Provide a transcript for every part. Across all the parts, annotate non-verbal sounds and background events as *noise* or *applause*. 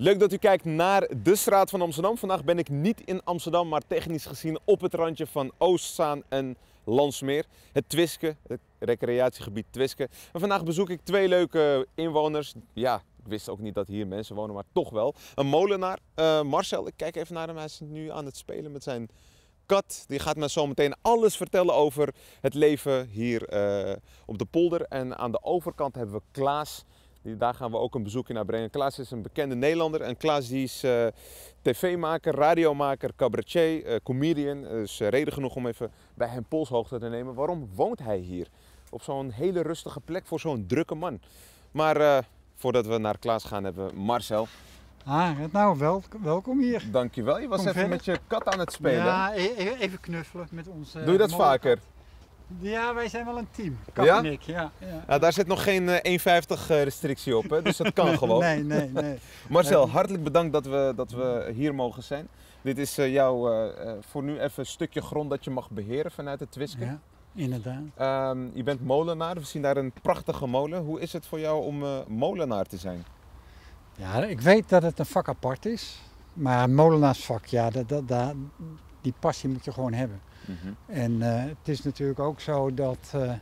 Leuk dat u kijkt naar de straat van Amsterdam. Vandaag ben ik niet in Amsterdam, maar technisch gezien op het randje van Oostzaan en Landsmeer. Het Twiske, het recreatiegebied Twiske. En vandaag bezoek ik twee leuke inwoners. Ja, ik wist ook niet dat hier mensen wonen, maar toch wel. Een molenaar, eh, Marcel. Ik kijk even naar hem. Hij is nu aan het spelen met zijn kat. Die gaat me zo meteen alles vertellen over het leven hier eh, op de polder. En aan de overkant hebben we Klaas. Daar gaan we ook een bezoekje naar brengen. Klaas is een bekende Nederlander. En Klaas die is eh, tv-maker, radiomaker, cabaretier, eh, comedian. Dus reden genoeg om even bij hem polshoogte te nemen. Waarom woont hij hier? Op zo'n hele rustige plek voor zo'n drukke man. Maar voordat we naar Klaas gaan hebben we Marcel. Ah, nou, wel, welkom hier. Dankjewel. Je was Kom even verder. met je kat aan het spelen. Ja, e- e- even knuffelen met ons. eh, Doe je dat vaker? kat. Ja, wij zijn wel een team. Kat Ja? en ik, ja. ja. Ja, daar zit nog geen eh, 1,50 restrictie op, hè? dus dat kan *laughs* gewoon. Nee, nee, *laughs* nee. Marcel, hartelijk bedankt dat we, dat we hier mogen zijn. Dit is eh, jouw eh, eh, voor nu even een stukje grond dat je mag beheren vanuit het Twiske. Ja, inderdaad. Ehm, je bent molenaar, we zien daar een prachtige molen. Hoe is het voor jou om eh, molenaar te zijn? Ja, ik weet dat het een vak apart is. Maar molenaarsvak, ja, dat, dat, dat- die passie moet je gewoon hebben. En eh, het is natuurlijk ook zo dat eh,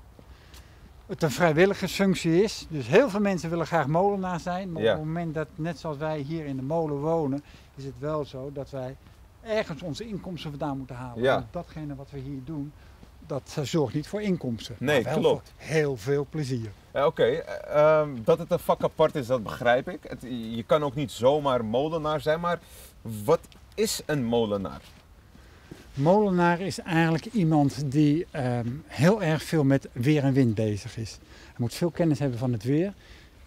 het een vrijwilligersfunctie is. Dus heel veel mensen willen graag molenaar zijn. Maar Ja. op het moment dat, net zoals wij hier in de molen wonen, is het wel zo dat wij ergens onze inkomsten vandaan moeten halen. Ja. Want datgene wat we hier doen, dat eh, zorgt niet voor inkomsten. Nee, maar wel klopt. voor heel veel plezier. Ja, Oké, eh, ehm, dat het een vak apart is, dat begrijp ik. Het, je kan ook niet zomaar molenaar zijn, maar wat is een molenaar? Molenaar is eigenlijk iemand die ehm, heel erg veel met weer en wind bezig is. Hij moet veel kennis hebben van het weer.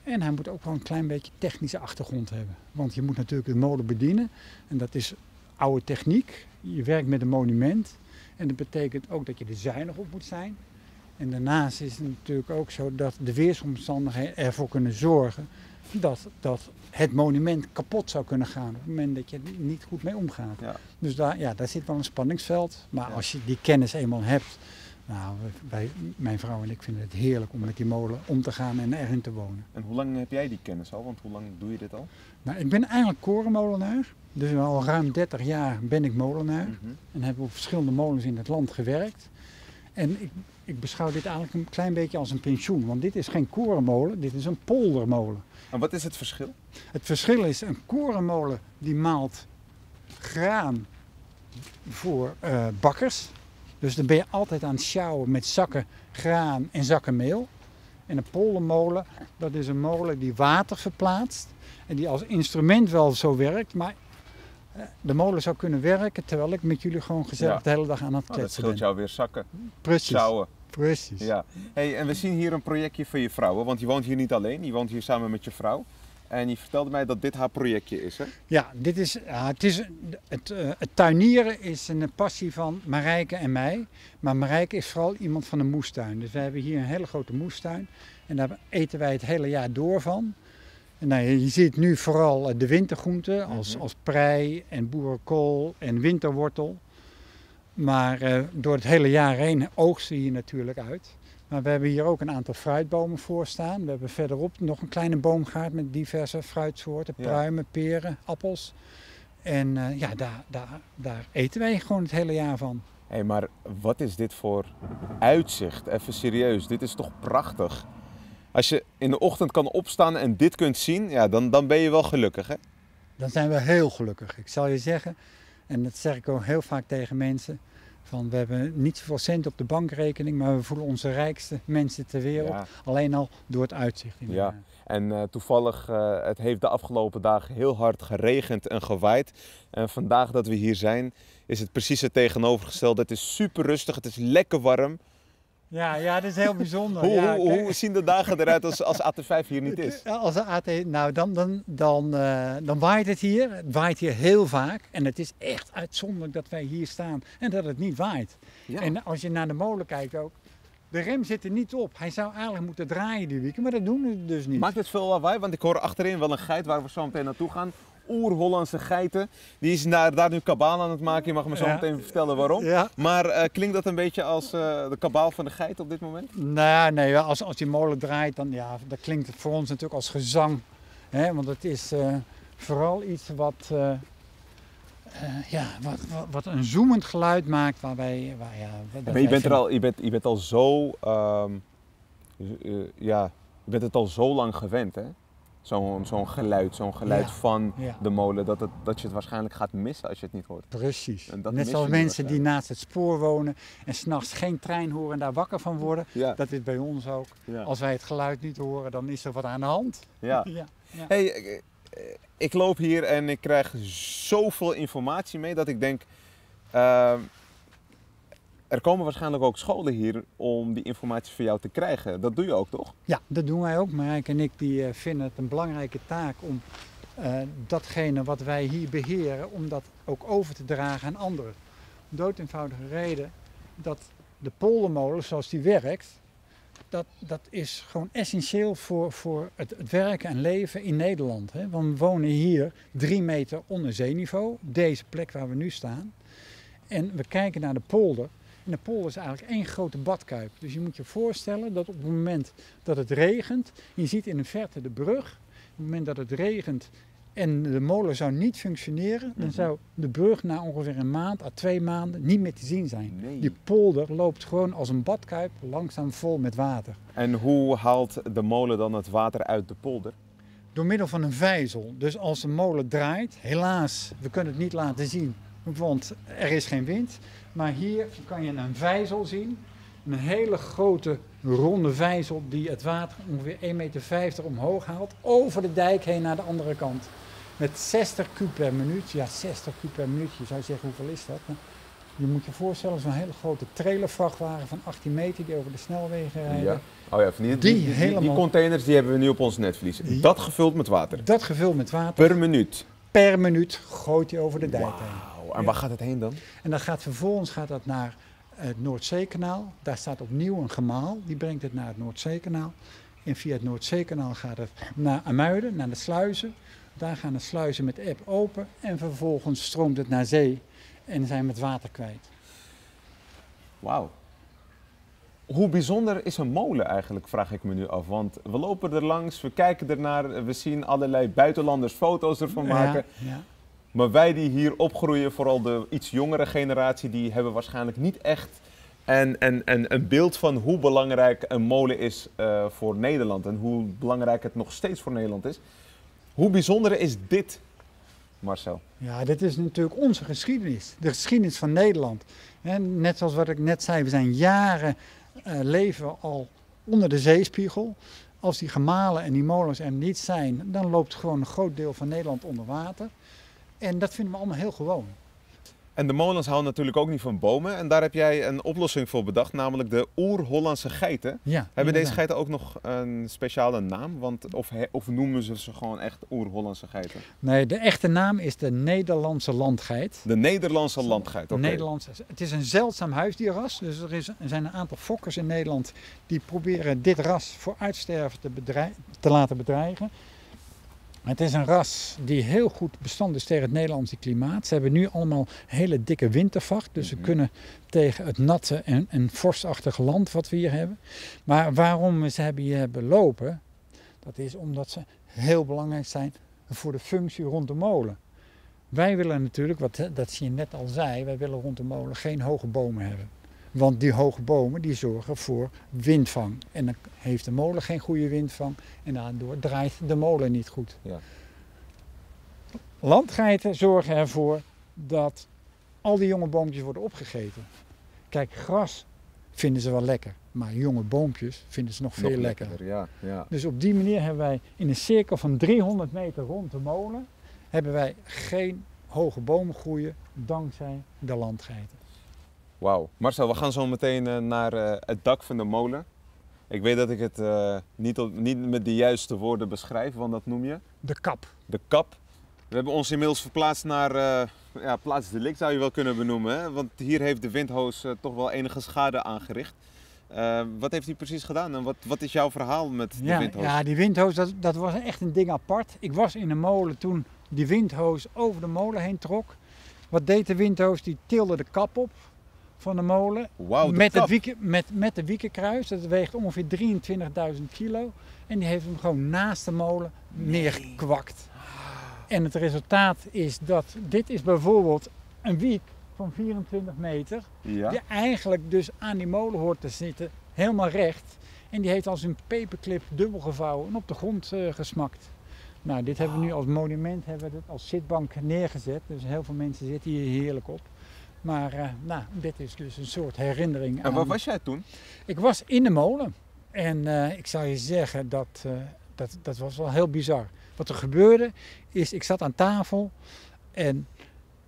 En hij moet ook wel een klein beetje technische achtergrond hebben. Want je moet natuurlijk de molen bedienen. En dat is oude techniek. Je werkt met een monument. En dat betekent ook dat je er zuinig op moet zijn. En daarnaast is het natuurlijk ook zo dat de weersomstandigheden ervoor kunnen zorgen dat, dat het monument kapot zou kunnen gaan op het moment dat je er niet goed mee omgaat. Ja. Dus daar, ja, daar zit wel een spanningsveld. Maar Ja. als je die kennis eenmaal hebt, nou, wij, mijn vrouw en ik vinden het heerlijk om met die molen om te gaan en erin te wonen. En hoe lang heb jij die kennis al? Want hoe lang doe je dit al? Nou, ik ben eigenlijk korenmolenaar. Dus al ruim 30 jaar ben ik molenaar. En heb op verschillende molens in het land gewerkt. En ik, ik beschouw dit eigenlijk een klein beetje als een pensioen. Want dit is geen korenmolen, dit is een poldermolen. En wat is het verschil? Het verschil is een korenmolen die maalt graan voor eh, bakkers. Dus dan ben je altijd aan het sjouwen met zakken graan en zakken meel. En een poldermolen, dat is een molen die water verplaatst. En die als instrument wel zo werkt, maar eh, de molen zou kunnen werken terwijl ik met jullie gewoon gezellig Ja. de hele dag aan het Oh, dat kletsen scheelt ben. jou weer zakken, Precies, sjouwen. precies. Ja. Hey, en we zien hier een projectje voor je vrouw, want je woont hier niet alleen, je woont hier samen met je vrouw. En je vertelde mij dat dit haar projectje is, hè? Ja, dit is, ja, het, is het, eh, het tuinieren is een passie van Marijke en mij. Maar Marijke is vooral iemand van de moestuin. Dus we hebben hier een hele grote moestuin. En daar eten wij het hele jaar door van. En nou, je ziet nu vooral eh, de wintergroenten als, Mhm. als prei en boerenkool en winterwortel. Maar eh, door het hele jaar heen oogsten hier natuurlijk uit. Maar we hebben hier ook een aantal fruitbomen voor staan. We hebben verderop nog een kleine boomgaard met diverse fruitsoorten. Ja. Pruimen, peren, appels. En eh, ja, daar, daar, daar eten wij gewoon het hele jaar van. Hé, hey, maar wat is dit voor uitzicht? Even serieus, dit is toch prachtig? Als je in de ochtend kan opstaan en dit kunt zien, ja, dan, dan ben je wel gelukkig, hè? Dan zijn we heel gelukkig. Ik zal je zeggen, en dat zeg ik ook heel vaak tegen mensen. Van we hebben niet zoveel cent op de bankrekening, maar we voelen onze rijkste mensen ter wereld. Ja. Alleen al door het uitzicht. inderdaad. En eh, toevallig, eh, het heeft de afgelopen dagen heel hard geregend en gewaaid. En vandaag dat we hier zijn, is het precies het tegenovergestelde. Het is super rustig, het is lekker warm. Ja, ja, dat is heel bijzonder. Hoe, ja, hoe, hoe zien de dagen eruit als, als AT5 hier niet is? Als AT, nou dan, dan, dan, eh, dan waait het hier. Het waait hier heel vaak. En het is echt uitzonderlijk dat wij hier staan en dat het niet waait. Ja. En als je naar de molen kijkt ook, de rem zit er niet op. Hij zou eigenlijk moeten draaien die weekend, maar dat doen we dus niet. Maakt het veel lawaai? Want ik hoor achterin wel een geit waar we zo meteen naartoe gaan. Oer-Hollandse geiten. Die is daar, daar nu kabaal aan het maken. Je mag me zo Ja. meteen vertellen waarom. Ja, Maar eh, klinkt dat een beetje als eh, de kabaal van de geit op dit moment? nou, nee, ja, als, als die molen draait, dan ja, dat klinkt het voor ons natuurlijk als gezang. Hè? Want het is, eh, vooral iets wat, ja, wat, wat, wat een zoemend geluid maakt. Waarbij, waar, ja, Maar je wij bent, er al, je, bent, je bent al zo, ehm, eh, ja, je bent het al zo lang gewend, hè? Zo'n zo'n geluid, zo'n geluid Ja. van Ja. de molen, dat, het, dat je het waarschijnlijk gaat missen als je het niet hoort. Precies. Net zoals mensen die naast het spoor wonen en s'nachts geen trein horen en daar wakker van worden. Ja, Dat is bij ons ook. Als wij het geluid niet horen, dan is er wat aan de hand. *laughs* ja. Hey, ik, ik loop hier en ik krijg zoveel informatie mee dat ik denk, ehm, er komen waarschijnlijk ook scholen hier om die informatie van jou te krijgen. Dat doe je ook, toch? Ja, dat doen wij ook. Marijk en ik die, eh, vinden het een belangrijke taak om eh, datgene wat wij hier beheren, om dat ook over te dragen aan anderen. Dood eenvoudige reden dat de poldermolen zoals die werkt, dat, dat is gewoon essentieel voor, voor het, het werken en leven in Nederland. Hè. Want we wonen hier drie meter onder zeeniveau, deze plek waar we nu staan. En we kijken naar de polder. En de polder is eigenlijk één grote badkuip. Dus je moet je voorstellen dat op het moment dat het regent, je ziet in de verte de brug. Op het moment dat het regent en de molen zou niet functioneren, dan Mhm. zou de brug na ongeveer een maand à twee maanden niet meer te zien zijn. Nee. Die polder loopt gewoon als een badkuip langzaam vol met water. En hoe haalt de molen dan het water uit de polder? Door middel van een vijzel. Dus als de molen draait, helaas, we kunnen het niet laten zien, want er is geen wind. Maar hier kan je een vijzel zien. Een hele grote ronde vijzel die het water ongeveer 1,50 meter omhoog haalt. Over de dijk heen naar de andere kant. Met 60 kub per minuut. Ja, 60 kub per minuut. Je zou zeggen, hoeveel is dat? Je moet je voorstellen, zo'n hele grote trailervrachtwagen van 18 meter die over de snelwegen rijden. Ja. Oh ja, die, die, Die die- die helemaal- containers die hebben we nu op ons netvlies. Dat gevuld met water. Dat gevuld met water. Per minuut. Per minuut gooit hij over de dijk heen. En waar gaat het heen dan? En dan gaat vervolgens gaat dat naar het Noordzeekanaal. Daar staat opnieuw een gemaal, die brengt het naar het Noordzeekanaal. En via het Noordzeekanaal gaat het naar Amuiden, naar de sluizen. Daar gaan de sluizen met eb open en vervolgens stroomt het naar zee en zijn we het water kwijt. Wauw. Hoe bijzonder is een molen eigenlijk, vraag ik me nu af. Want we lopen er langs, we kijken ernaar, we zien allerlei buitenlanders foto's ervan maken. Ja, ja. Maar wij die hier opgroeien, vooral de iets jongere generatie, die hebben waarschijnlijk niet echt een, een, een, een beeld van hoe belangrijk een molen is eh, voor Nederland. En hoe belangrijk het nog steeds voor Nederland is. Hoe bijzonder is dit, Marcel? Ja, dit is natuurlijk onze geschiedenis. De geschiedenis van Nederland. En net zoals wat ik net zei, we zijn jaren eh, leven al onder de zeespiegel. Als die gemalen en die molens er niet zijn, dan loopt gewoon een groot deel van Nederland onder water. En dat vinden we allemaal heel gewoon. En de molens houden natuurlijk ook niet van bomen. En daar heb jij een oplossing voor bedacht, namelijk de oer-Hollandse geiten. Ja, Hebben deze geiten ook nog een speciale naam? Want, of, of noemen ze ze gewoon echt oer-Hollandse geiten? Nee, de echte naam is de Nederlandse landgeit. De Nederlandse landgeit. oké. Nederlandse, het is een zeldzaam huisdierras. Dus er, is, er zijn een aantal fokkers in Nederland die proberen dit ras voor uitsterven te, te laten bedreigen. Het is een ras die heel goed bestand is tegen het Nederlandse klimaat. Ze hebben nu allemaal hele dikke wintervacht. Dus ze Mhm. kunnen tegen het natte en, en vorstachtige land wat we hier hebben. Maar waarom we ze hebben hier hebben lopen, dat is omdat ze heel belangrijk zijn voor de functie rond de molen. Wij willen natuurlijk, wat, dat je net al zei, wij willen rond de molen geen hoge bomen hebben. Want die hoge bomen die zorgen voor windvang. En dan heeft de molen geen goede windvang en daardoor draait de molen niet goed. Ja. Landgeiten zorgen ervoor dat al die jonge boompjes worden opgegeten. Kijk, gras vinden ze wel lekker, maar jonge boompjes vinden ze nog veel Nog lekkerder. Ja, ja. Dus op die manier hebben wij in een cirkel van 300 meter rond de molen hebben wij geen hoge bomen groeien dankzij de landgeiten. Wauw. Marcel, we gaan zo meteen eh, naar eh, het dak van de molen. Ik weet dat ik het eh, niet, op- niet met de juiste woorden beschrijf, want dat noem je De kap. de kap. We hebben ons inmiddels verplaatst naar eh ja, plaats delict, zou je wel kunnen benoemen. Hè? Want hier heeft de windhoos toch wel enige schade aangericht. Wat heeft hij precies gedaan en wat, wat is jouw verhaal met de Ja, windhoos? ja, die windhoos, dat, dat was echt een ding apart. Ik was in de molen toen die windhoos over de molen heen trok. Wat deed de windhoos? Die tilde de kap op van de molen. De met, het wieken, met, met de wiekenkruis. Dat weegt ongeveer 23.000 kilo. En die heeft hem gewoon naast de molen neergekwakt. En het resultaat is dat dit is bijvoorbeeld een wiek van 24 meter. Ja. Die eigenlijk dus aan die molen hoort te zitten, helemaal recht. En die heeft als een paperclip dubbel gevouwen en op de grond eh, gesmakt. Nou, dit hebben we nu als monument hebben we het als zitbank neergezet. Dus heel veel mensen zitten hier heerlijk op. Maar eh, nou, dit is dus een soort herinnering. En aan- waar was jij toen? Ik was in de molen. En eh, ik zou je zeggen, dat, eh, dat, dat was wel heel bizar. Wat er gebeurde is, ik zat aan tafel en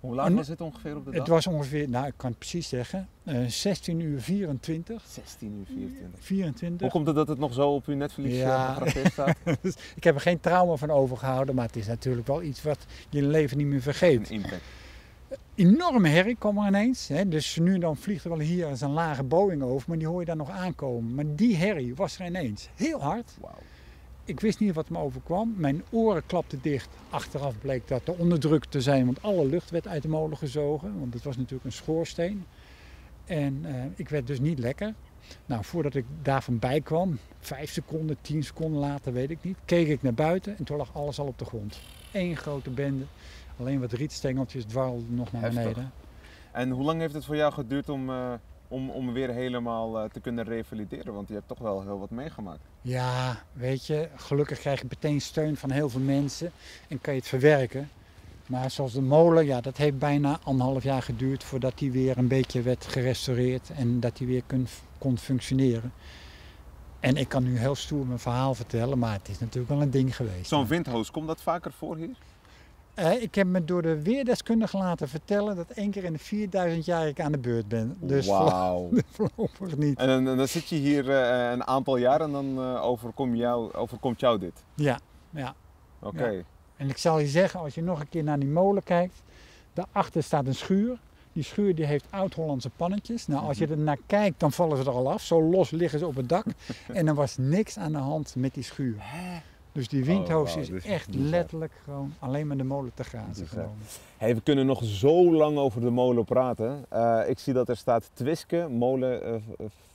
Hoe laat En- was het ongeveer op de het dag? was ongeveer, nou ik kan het precies zeggen, eh 16 uur 24. 16 uur 24. 24. Hoe komt het dat het nog zo op uw netvlies Ja. staat? *laughs* Dus ik heb er geen trauma van overgehouden, maar het is natuurlijk wel iets wat je in je leven niet meer vergeet. Een impact. Enorme herrie kwam er ineens. Hè. Dus nu en dan vliegt er wel hier eens een lage Boeing over, maar die hoor je dan nog aankomen. Maar die herrie was er ineens. Heel hard. Wauw. Ik wist niet wat me overkwam. Mijn oren klapten dicht. Achteraf bleek dat er onderdrukt te zijn, want alle lucht werd uit de molen gezogen. Want het was natuurlijk een schoorsteen. En eh, ik werd dus niet lekker. Nou, voordat ik daarvan bij kwam, vijf seconden, tien seconden later, weet ik niet, keek ik naar buiten en toen lag alles al op de grond. Eén grote bende. Alleen wat rietstengeltjes dwarrelden nog naar Heftig. beneden. En hoe lang heeft het voor jou geduurd om, eh, om, om weer helemaal eh, te kunnen revalideren? Want je hebt toch wel heel wat meegemaakt. Ja, weet je, gelukkig krijg je meteen steun van heel veel mensen en kan je het verwerken. Maar zoals de molen, ja, dat heeft bijna anderhalf jaar geduurd voordat die weer een beetje werd gerestaureerd en dat die weer kun, kon functioneren. En ik kan nu heel stoer mijn verhaal vertellen, maar het is natuurlijk wel een ding geweest. Zo'n windhoos, komt dat vaker voor hier? Eh, ik heb me door de weerdeskundige laten vertellen dat één keer in de 4000 jaar ik aan de beurt ben. Dus Wauw. *laughs* voorlopig niet. En dan, dan zit je hier eh, een aantal jaar en dan eh, overkom jou, overkomt jou dit. Ja, ja. Oké. En ik zal je zeggen, als je nog een keer naar die molen kijkt, daarachter staat een schuur. Die schuur die heeft oud-Hollandse pannetjes. Nou, als je er naar kijkt, dan vallen ze er al af. Zo los liggen ze op het dak. *laughs* en er was niks aan de hand met die schuur. Dus die windhoos Oh, wauw, is echt letterlijk gewoon alleen maar de molen te grazen Bizar. genomen. Hey, we kunnen nog zo lang over de molen praten. Eh, ik zie dat er staat Twiske, molen eh,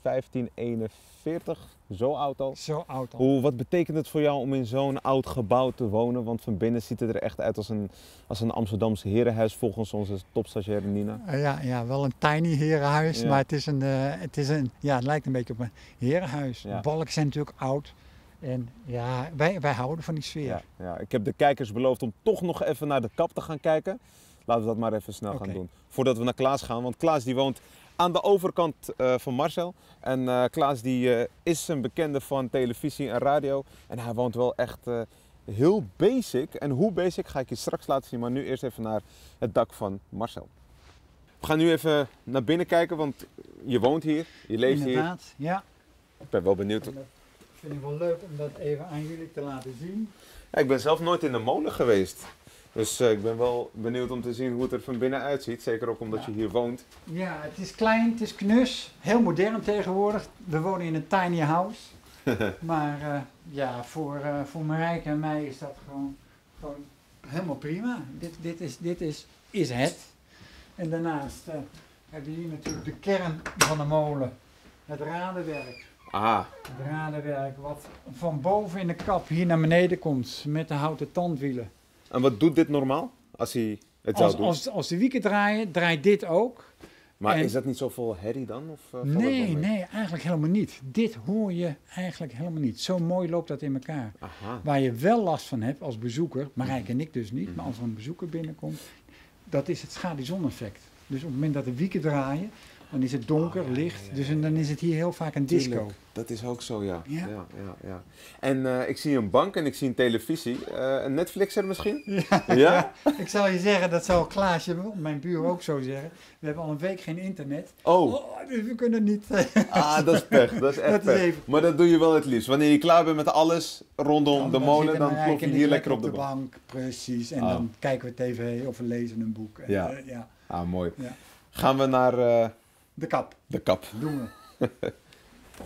1541, zo oud al. Zo oud al. Hoe, wat betekent het voor jou om in zo'n oud gebouw te wonen? Want van binnen ziet het er echt uit als een, als een Amsterdamse herenhuis volgens onze topstagiaire Nina. Eh, ja, ja, wel een tiny herenhuis, Ja. maar het is een, eh, het is een, ja, het lijkt een beetje op een herenhuis. Ja. De balken zijn natuurlijk oud. En ja, wij, wij houden van die sfeer. Ja, ja, ik heb de kijkers beloofd om toch nog even naar de kap te gaan kijken. Laten we dat maar even snel gaan doen. Voordat we naar Klaas gaan. Want Klaas die woont aan de overkant eh, van Marcel. En eh, Klaas die eh, is een bekende van televisie en radio. En hij woont wel echt heel basic. En hoe basic ga ik je straks laten zien. Maar nu eerst even naar het dak van Marcel. We gaan nu even naar binnen kijken. Want je woont hier, je leeft hier. Inderdaad, ja. Ik ben wel benieuwd. Vind ik wel leuk om dat even aan jullie te laten zien. Ja, ik ben zelf nooit in de molen geweest. Dus eh, ik ben wel benieuwd om te zien hoe het er van binnen uitziet. Zeker ook omdat Ja. je hier woont. Ja, het is klein, het is knus, heel modern tegenwoordig. We wonen in een tiny house. *laughs* maar eh, ja, voor, eh voor Marijke en mij is dat gewoon, gewoon helemaal prima. Dit, dit, is, dit is, is het. En daarnaast hebben we hier natuurlijk de kern van de molen. Het radenwerk. Ah, Het radenwerk wat van boven in de kap hier naar beneden komt met de houten tandwielen. en wat doet dit normaal? Als hij het zou Als, doen? als, als de wieken draaien, draait dit ook. maar en- is dat niet zoveel herrie dan? Of, eh, Nee, nee, eigenlijk helemaal niet. Dit hoor je eigenlijk helemaal niet. Zo mooi loopt dat in elkaar. Aha. Waar je wel last van hebt als bezoeker, Marijke en ik dus niet, maar als er een bezoeker binnenkomt, dat is het schaduwzoneffect. Dus op het moment dat de wieken draaien, dan is het donker, Oh, ja, licht. Dus en dan is het hier heel vaak een disco. Tuurlijk, Dat is ook zo, ja. Ja. ja, ja. En eh, ik zie een bank en ik zie een televisie. Eh, een Netflixer misschien? *laughs* Ja. *laughs* Ik zal je zeggen, dat zal Klaasje, mijn buur ook zo zeggen. We hebben al een week geen internet. Oh, Oh, dus we kunnen niet. eh, ah, dat is pech. Dat is *laughs* echt Dat is pech. even- Maar dat doe je wel het liefst. Wanneer je klaar bent met alles rondom Dan- de molen, dan plof je hier lekker op de bank. Precies. En Ah. dan kijken we tv of we lezen een boek. En, Ja. ja. Ah, mooi. Ja. Gaan we naar De kap, de kap. doen we. *laughs*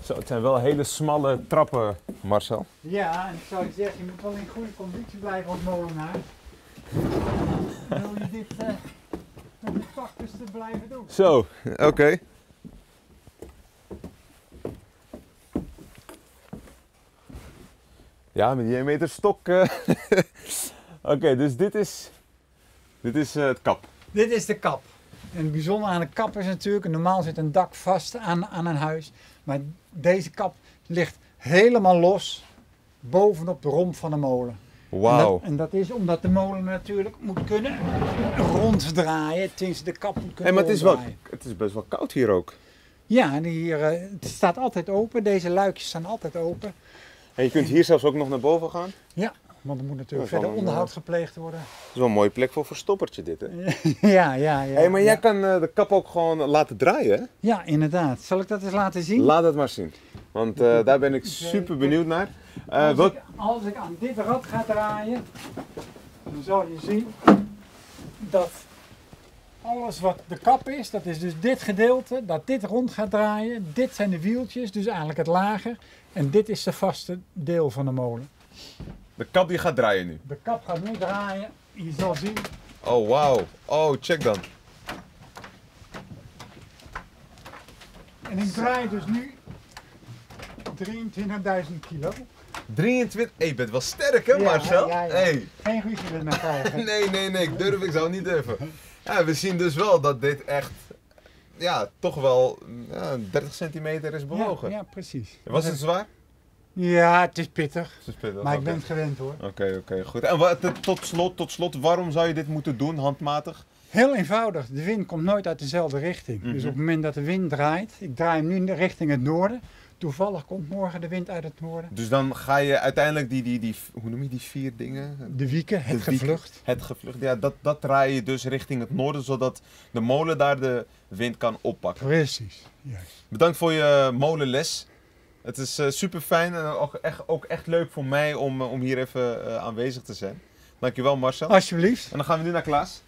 Zo, het zijn wel hele smalle trappen, Marcel. Ja, en ik zou je zeggen, je moet wel in goede conditie blijven als molenaar. *laughs* Wil je dit eh met de te blijven doen? Zo, oké. Ja, met die 1 meter stok. eh. *laughs* Oké, dus dit is, dit is eh, het kap. Dit is de kap. En het bijzondere aan de kap is natuurlijk, normaal zit een dak vast aan, aan een huis. Maar deze kap ligt helemaal los bovenop de romp van de molen. En Wauw. en dat is omdat de molen natuurlijk moet kunnen ronddraaien. Tenminste, de kap moet Hey, kunnen maar het is, wel, het is best wel koud hier ook. Ja, en hier, eh, het staat altijd open. Deze luikjes staan altijd open. En je kunt hier zelfs ook nog naar boven gaan. Ja, want er moet natuurlijk verder een, onderhoud eh, gepleegd worden. Dat is wel een mooie plek voor verstoppertje dit, hè? *laughs* ja, ja, ja. hey, maar jij kan eh, de kap ook gewoon laten draaien, hè? Ja, inderdaad. Zal ik dat eens laten zien? Laat het maar zien. Want eh, daar ben ik super benieuwd naar. Eh, als, welk- ik, als ik aan dit rad ga draaien, dan zal je zien dat alles wat de kap is, dat is dus dit gedeelte, dat dit rond gaat draaien. Dit zijn de wieltjes, dus eigenlijk het lager. En dit is de vaste deel van de molen. De kap die gaat draaien nu. De kap gaat nu draaien. Je zal zien, Oh, wauw. Oh, check dan. en ik draai dus nu 23.000 kilo. 23. Hey, je bent wel sterk, hè, Ja, Marcel? ja, ja. Hey. Geen ruzie met mij krijgen. *laughs* Nee, nee, nee, ik durf, ik zou niet durven. Ja, we zien dus wel dat dit echt, ja, toch wel ja, 30 centimeter is bewogen. Ja, ja, precies. Was het zwaar? Ja, het is pittig. Het is pittig, Maar ik ben het gewend hoor. Oké, oké, goed. En wat, tot slot, tot slot, waarom zou je dit moeten doen, handmatig? Heel eenvoudig, de wind komt nooit uit dezelfde richting. Dus Mhm. op het moment dat de wind draait, ik draai hem nu in de richting het noorden. Toevallig komt morgen de wind uit het noorden. Dus dan ga je uiteindelijk die, die, die hoe noem je die vier dingen? De wieken, het De wieken. gevlucht. Het gevlucht, ja, dat, dat draai je dus richting het noorden, zodat de molen daar de wind kan oppakken. Precies, juist. Bedankt voor je molenles. Het is super fijn en ook echt, ook echt leuk voor mij om, eh, om hier even eh, aanwezig te zijn. Dankjewel Marcel. Alsjeblieft. En dan gaan we nu naar Klaas.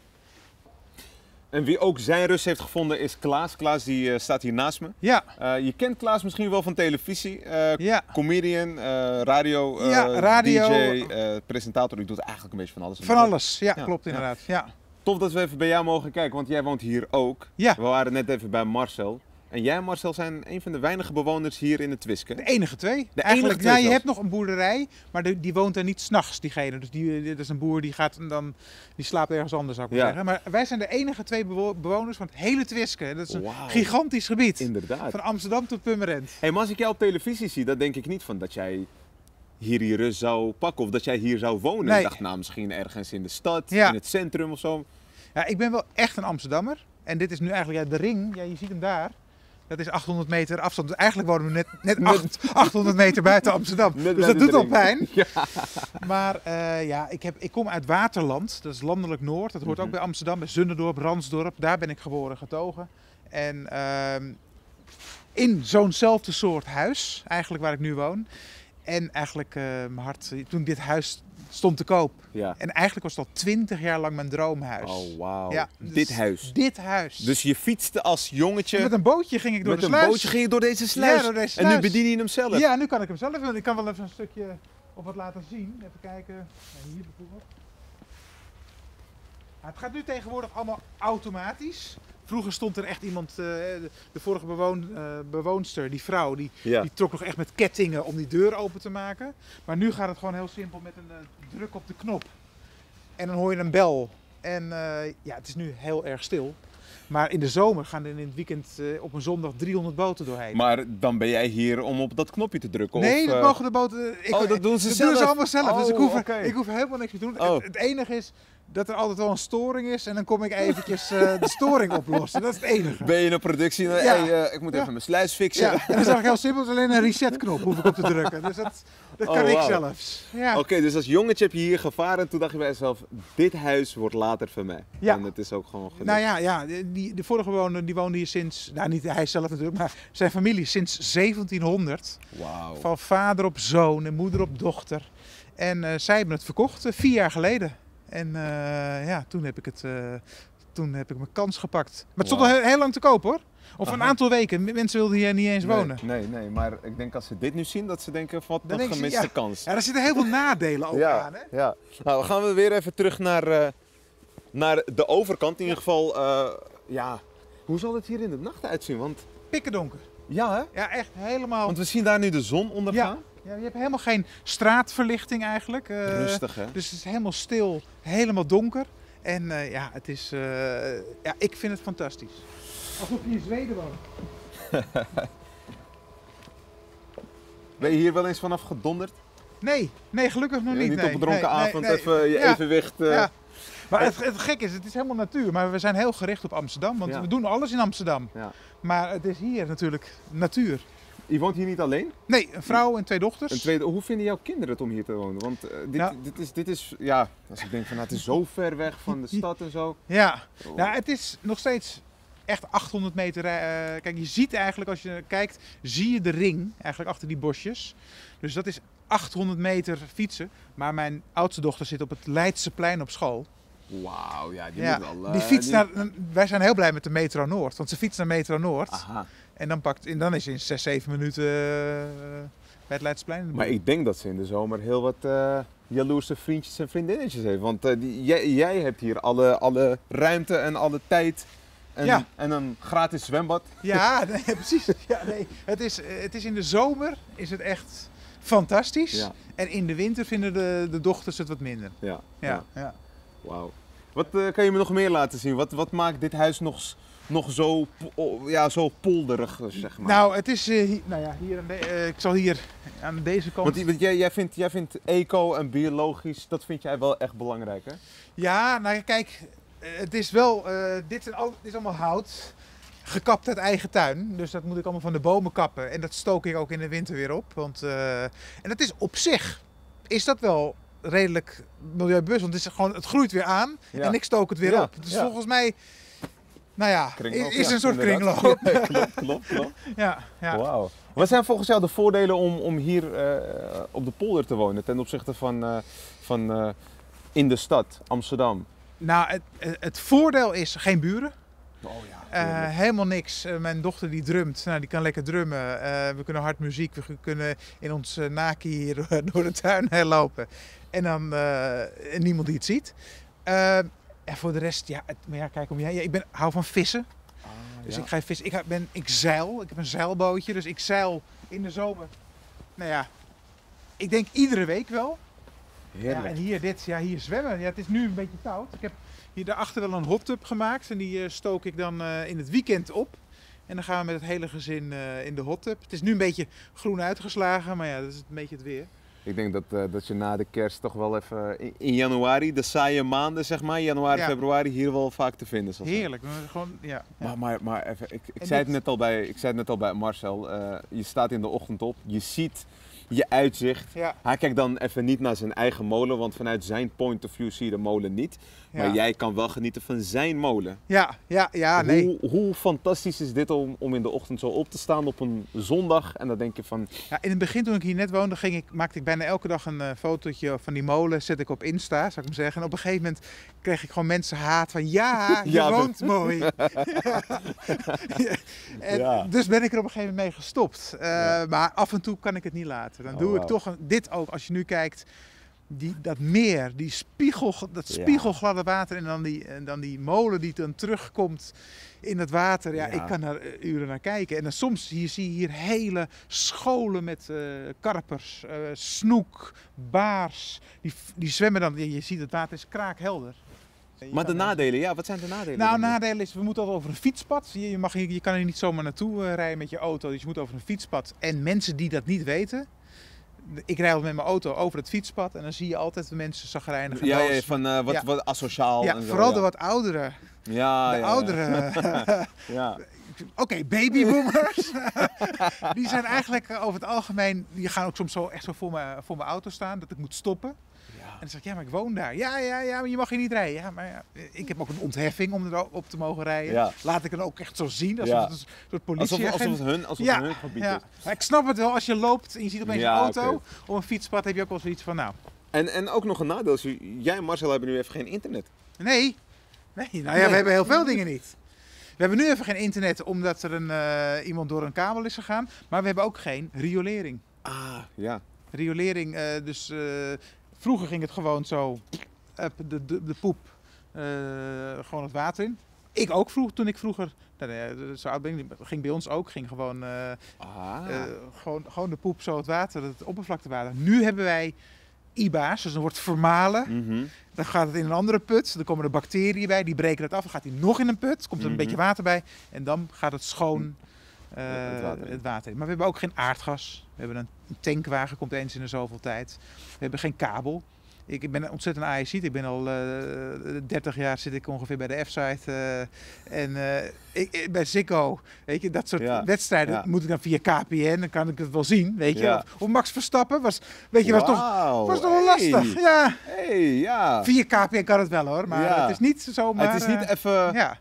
En wie ook zijn rust heeft gevonden is Klaas. Klaas die eh, staat hier naast me. Ja, Eh, je kent Klaas misschien wel van televisie. eh, ja. comedian, eh, radio, eh, Ja, radio. DJ, eh, presentator. Ik doe het eigenlijk een beetje van alles. Van alles. Ja, Ja, klopt inderdaad. Ja. Tof dat we even bij jou mogen kijken, want jij woont hier ook. Ja. We waren net even bij Marcel. En jij Marcel zijn een van de weinige bewoners hier in het Twiske. De enige twee. De Eigenlijk, enige twee ja, je hebt nog een boerderij, maar de- die woont er niet s'nachts, diegene. Dus die, dit is een boer die gaat en dan, die slaapt ergens anders, zou ik Ja. zeggen. Maar wij zijn de enige twee bewo- bewoners van het hele Twiske. Dat is een gigantisch gebied. Inderdaad. Van Amsterdam tot Purmerend. Hey, maar als ik jou op televisie zie, dan denk ik niet van dat jij hier je rust zou pakken of dat jij hier zou wonen. Nee. Ik dacht nou misschien ergens in de stad, Ja. in het centrum of zo. Ja, ik ben wel echt een Amsterdammer. En dit is nu eigenlijk ja, de ring. Ja, je ziet hem daar. Dat is 800 meter afstand. Dus eigenlijk wonen we net, net Net- acht- *laughs* 800 meter buiten Amsterdam. Net dus dat doet al pijn. Ja. Maar eh, ja, ik, heb, ik kom uit Waterland, dat is landelijk Noord. Dat hoort ook bij Amsterdam, bij Zunderdorp, Ransdorp. Daar ben ik geboren, getogen. En ehm, in zo'nzelfde soort huis, eigenlijk waar ik nu woon. En eigenlijk eh, mijn hart, toen dit huis stond te koop. ja. En eigenlijk was het al twintig jaar lang mijn droomhuis. Oh wauw. Ja, dus Dit huis. Dit huis. Dus je fietste als jongetje met een bootje ging ik door met de een sluis. bootje ging je door deze sluis. Ja, door deze En nu bedien je hem zelf. Ja, nu kan ik hem zelf. Ik kan wel even een stukje op wat laten zien. Even kijken. Hier bijvoorbeeld. Het gaat nu tegenwoordig allemaal automatisch. Vroeger stond er echt iemand, eh, de, vorige bewoon, eh, bewoonster, die vrouw, die, Ja. die trok nog echt met kettingen om die deur open te maken. Maar nu gaat het gewoon heel simpel met een eh, druk op de knop. En dan hoor je een bel. En ja, het is nu heel erg stil. Maar in de zomer gaan er in het weekend op een zondag 300 boten doorheen. Maar dan ben jij hier om op dat knopje te drukken? Nee, of, dat mogen de boten. Ik, Oh, dat doen ze dat zelf? doen ze allemaal zelf. dus ik Oh, hoef, ik hoef helemaal niks te doen. Oh. Het, het enige is dat er altijd wel een storing is en dan kom ik eventjes eh, de storing oplossen. Dat is het enige. Ben je in een productie? Ja. hey, eh, ik moet Ja. even mijn sluis fixen. Ja, en dat is eigenlijk heel simpel. Alleen een resetknop hoef ik op te drukken. Dus dat, dat Oh, kan ik zelfs. Ja. Oké, dus als jongetje heb je hier gevaren en toen dacht je bij jezelf, dit huis wordt later van mij. Ja. En het is ook gewoon gelukt. Nou ja, ja die, de vorige bewoner die woonde hier sinds, nou niet hij zelf natuurlijk, maar zijn familie sinds 1700. Wauw. Van vader op zoon en moeder op dochter. En eh, zij hebben het verkocht vier jaar geleden. En eh, ja, toen heb ik het. eh, toen heb ik mijn kans gepakt. Maar het stond al heel, heel lang te koop hoor. Of een aantal weken. Mensen wilden hier niet eens wonen. Nee, nee, maar ik denk als ze dit nu zien, dat ze denken, wat een gemiste ja. kans. Ja, er zitten heel veel nadelen ook ja, aan. Hè? ja. Nou, dan gaan we weer even terug naar, eh, naar de overkant. In ieder geval, ja, hoe zal het hier in de nacht uitzien? Want, Pikken donker. ja hè? Ja, echt helemaal. Want we zien daar nu de zon ondergaan. Ja, je hebt helemaal geen straatverlichting eigenlijk. eh, Rustig, hè? Dus het is helemaal stil, helemaal donker. En eh, ja, het is, eh, ja, ik vind het fantastisch. Alsof je in Zweden woont. *laughs* Ben je hier wel eens vanaf gedonderd? Nee, nee, gelukkig nog Ja, niet. niet nee, op een dronken nee, avond nee. even je Ja, evenwicht... Ja. Maar het, het gek is, het is helemaal natuur. Maar we zijn heel gericht op Amsterdam. Want Ja. we doen alles in Amsterdam. Ja. Maar het is hier natuurlijk natuur. Je woont hier niet alleen? Nee, een vrouw en twee dochters. En tweede, hoe vinden jouw kinderen het om hier te wonen? Want eh, dit, Nou. dit, is, dit is, ja, als ik denk van nou, het is zo ver weg van de stad en zo. *laughs* Ja, Oh. nou, het is nog steeds echt 800 meter. eh, kijk, je ziet eigenlijk als je kijkt, zie je de ring eigenlijk achter die bosjes. Dus dat is 800 meter fietsen. Maar mijn oudste dochter zit op het Leidseplein op school. Wauw, ja, die Ja, moet wel... die eh, fietst naar, wij zijn heel blij met de Metro Noord. Want ze fietst naar Metro Noord. Aha. En dan, pakt, en dan is ze in 6, 7 minuten eh, bij het Leidseplein. Maar ik denk dat ze in de zomer heel wat eh, jaloerse vriendjes en vriendinnetjes heeft. Want eh, die, jij, jij hebt hier alle, alle ruimte en alle tijd. En, Ja. en een gratis zwembad. Ja, *laughs* nee, *laughs* precies. Ja, nee. Het, is, eh, het is in de zomer is het echt fantastisch. Ja, En in de winter vinden de, de dochters het wat minder. ja, Ja, ja. Wauw. Wat eh, kan je me nog meer laten zien? Wat, wat maakt dit huis nog, nog zo, ja, zo polderig, zeg maar? Nou, het is eh, nou ja, hier aan de, eh, ik zal hier aan deze kant. Want, jij, jij, vindt, jij vindt eco en biologisch, dat vind jij wel echt belangrijk, hè? Ja, nou kijk, het is wel, dit, is al, dit is allemaal hout. Gekapt uit eigen tuin. Dus dat moet ik allemaal van de bomen kappen. En dat stook ik ook in de winter weer op. Want, en dat is op zich, is dat wel redelijk milieubewust. Want het, is gewoon, het groeit weer aan Ja. en ik stook het weer Ja, op. Dus volgens mij, nou ja, Kringloop, is een soort inderdaad. kringloop. Ja, klopt, klopt, klopt. *laughs* Ja, ja. Wauw. Wat zijn volgens jou de voordelen om, om hier eh, op de polder te wonen ten opzichte van, eh, van eh, in de stad, Amsterdam? Nou, het- het voordeel is geen buren. Oh ja. Eh, helemaal niks. Eh, mijn dochter die drumt, nou, die kan lekker drummen. Eh, we kunnen hard muziek, we kunnen in ons naki hier *laughs* door de tuin heen lopen. En dan niemand die het ziet. En voor de rest, ja, het, maar ja kijk om jij. Ja, ik ben, hou van vissen. Dus ik ga vissen. Ik, ben, ik zeil. Ik heb een zeilbootje. Dus ik zeil in de zomer. Nou ja, ik denk iedere week wel. Ja, Heerlijk. en hier, dit, ja, hier zwemmen. Ja, het is nu een beetje koud. Ik heb hier daarachter wel een hot tub gemaakt. En die eh, stook ik dan eh, in het weekend op. En dan gaan we met het hele gezin eh, in de hot tub. Het is nu een beetje groen uitgeslagen, maar ja, dat is een beetje het weer. Ik denk dat, dat je na de kerst toch wel even in, in januari, de saaie maanden zeg maar, januari, Ja. februari, hier wel vaak te vinden zijn. Heerlijk. maar Gewoon, ja. Maar, maar, maar even, ik, ik, zei het net al bij, ik zei het net al bij Marcel, je staat in de ochtend op, je ziet je uitzicht. Ja, Hij kijkt dan even niet naar zijn eigen molen, want vanuit zijn point of view zie je de molen niet. ja. Maar jij kan wel genieten van zijn molen. ja, ja, ja, nee. hoe, hoe fantastisch is dit om, om in de ochtend zo op te staan op een zondag en dan denk je van, Ja, in het begin toen ik hier net woonde, ging ik, maakte ik bijna elke dag een eh, fotootje van die molen. Zet ik op Insta, zou ik maar zeggen. En op een gegeven moment kreeg ik gewoon mensen haat van ja, *laughs* je Ja, woont mooi. *laughs* *laughs* Ja. En. Dus ben ik er op een gegeven moment mee gestopt. Eh. Maar af en toe kan ik het niet laten. Dan Oh, doe ik toch een, dit ook. Als je nu kijkt, die, dat meer, die spiegel, dat spiegelgladde water en dan die, en dan die molen die dan terugkomt in het water. Ja, Ja. ik kan daar eh, uren naar kijken. En dan soms hier, zie je hier hele scholen met eh, karpers, eh, snoek, baars. Die, die zwemmen dan, je, je ziet het water is kraakhelder. Je maar de nadelen, ja, wat zijn de nadelen? nou, nadeel is, we moeten altijd over een fietspad. Je, je, mag, hier- je kan er niet zomaar naartoe rijden met je auto. Dus je moet over een fietspad. En mensen die dat niet weten. Ik rijd altijd met mijn auto over het fietspad. En dan zie je altijd de mensen zagrijnig. Ja, ja, van eh, wat, Ja. wat asociaal Ja, en zo, vooral ja. de wat ouderen. Ja, de ja. *laughs* *laughs* Ja. Oké, babyboomers. *laughs* die zijn eigenlijk eh, over het algemeen. Die gaan ook soms zo echt zo voor mijn, voor mijn auto staan. Dat ik moet stoppen. En dan zeg ik, ja, maar ik woon daar. Ja, ja, ja, maar je mag hier niet rijden. Ja, maar ja, ik heb ook een ontheffing om erop te mogen rijden. Ja. Laat ik het ook echt zo zien. Alsof het een soort Alsof, politieagent alsof het hun, alsof het hun gebied ja. is. Maar ik snap het wel, als je loopt en je ziet opeens een auto oké. op een fietspad, heb je ook wel zoiets van, nou, En, en ook nog een nadeel, is, jij en Marcel hebben nu even geen internet. nee. Nee, nou ja, Nee. we hebben heel veel dingen niet. We hebben nu even geen internet omdat er een, eh, iemand door een kabel is gegaan. Maar we hebben ook geen riolering. Ah, ja. Riolering, eh, dus eh, vroeger ging het gewoon zo, up, de, de, de poep, eh, gewoon het water in. Ik ook vroeg, toen ik vroeger, nou, nee, zo oud ben ik ging bij ons ook, ging gewoon, eh, Ah. eh, gewoon, gewoon de poep zo het water, het oppervlaktewater. Nu hebben wij IBA's, dus dan wordt vermalen. Mhm. Dan gaat het in een andere put, dan komen er bacteriën bij, die breken het af. Dan gaat hij nog in een put, komt er een Mhm. beetje water bij en dan gaat het schoon eh, Het water het water in. Maar we hebben ook geen aardgas. We hebben een tankwagen, komt eens in de zoveel tijd. We hebben geen kabel. Ik ben ontzettend ASI'd. Ik ben al eh 30 jaar zit ik ongeveer bij de F-site. eh, en eh, ik, bij Ziggo, weet je, dat soort Ja, wedstrijden ja. moet ik dan via KPN. Dan kan ik het wel zien, weet je. Ja. Of, Max Verstappen was, weet je, was toch, was toch wel hey. lastig. Ja, hey, ja. via KPN kan het wel hoor, maar het is niet zomaar... het is niet eh, even... Ja.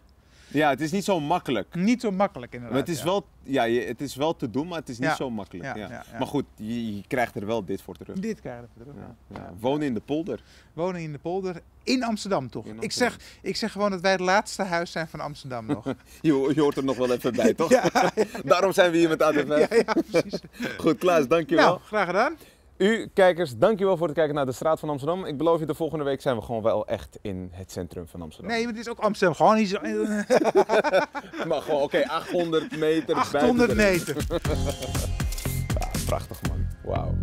Ja, het is niet zo makkelijk. niet zo makkelijk inderdaad. Maar het is, ja. wel, ja, je, het is wel te doen, maar het is niet Ja. zo makkelijk. Ja. Maar goed, je, je krijgt er wel dit voor terug. Dit krijgen we terug. Ja, ja. ja. Wonen in de polder. Wonen in de polder in Amsterdam toch? In Ik, zeg, ik zeg gewoon dat wij het laatste huis zijn van Amsterdam nog. *laughs* Je, je hoort er nog wel even bij, *laughs* toch? *laughs* Daarom zijn we hier met ATV. ja, ja, precies. Goed, Klaas, dankjewel. Nou, graag gedaan. U, kijkers, dankjewel voor het kijken naar de straat van Amsterdam. Ik beloof je, de volgende week zijn we gewoon wel echt in het centrum van Amsterdam. Nee, maar het is ook Amsterdam. Gewoon niet zo... *laughs* Maar gewoon, oké, 800 meter. 800 buiten de- meter. *laughs* Ja, prachtig man. Wauw.